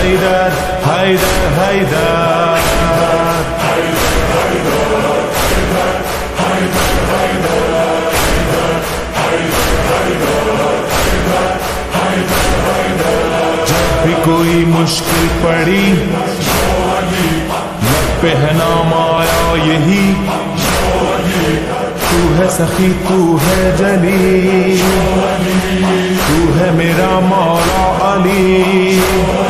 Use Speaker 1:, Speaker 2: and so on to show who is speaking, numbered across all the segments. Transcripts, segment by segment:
Speaker 1: जब भी कोई मुश्किल पड़ी पहना माया यही। तू है सखी, तू है जली। तू है मेरा मौला अली।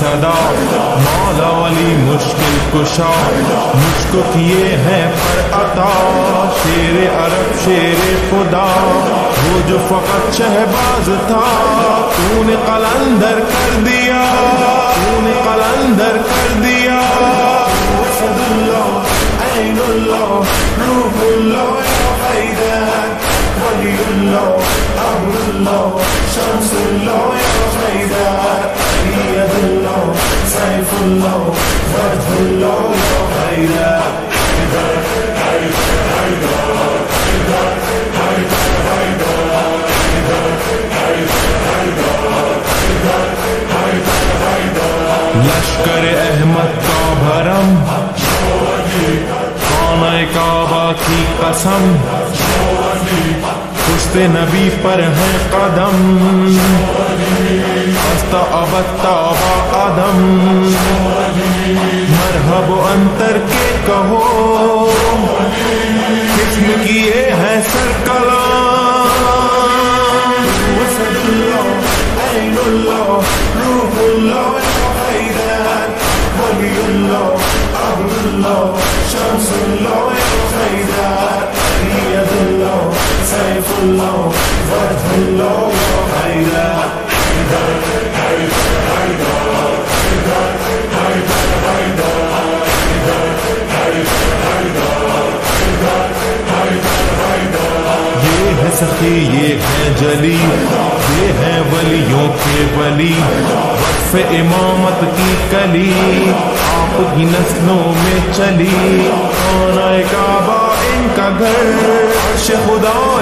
Speaker 1: सदा। मौला वाली मुश्किल कुशा। मुझको किए हैं पर अता। शेर अरब, शेर खुदा। वो जो फकत शहबाज था, तूने कलंदर कर लश्कर अहमद का भरम। खाना काबा की कसम। पुश्ते नबी पर है कदम। हस्ता अबत्ताबा आदम। मरहब अंतर के कहो। वजहुल्लाह, ये है जली ये है वलियों के वली वक्फ इमामत की कली आपकी नस्लों में चली। खाना काबा इनका घर अर्श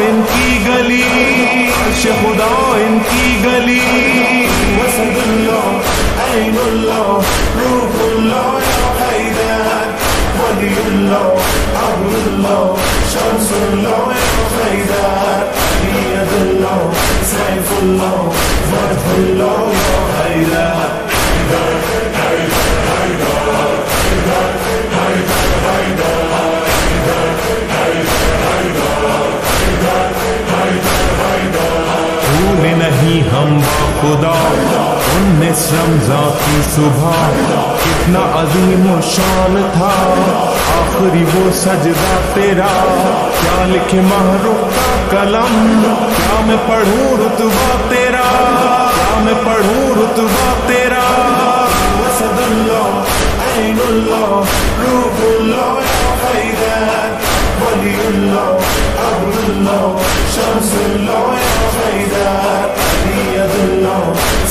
Speaker 1: इनकी गली। अर्श खुदा इनकी गली। वसदुल्लाह ऐनुल्लाह रूहुल्लाह या खैदान वलियुल्लाह अमरुल्लाह शमसुल्लाह या खैदान उन्नीस रमजा की सुबह कितना अजीम शान था। आखिरी वो सजदा तेरा। क्या लिखे महरूफ का कलम? क्या मैं पढ़ूं रुतबा तेरा? क्या मैं पढ़ूं रुतबा तेरा? रूहुल्लाह, या खैदान अब्दुल्ला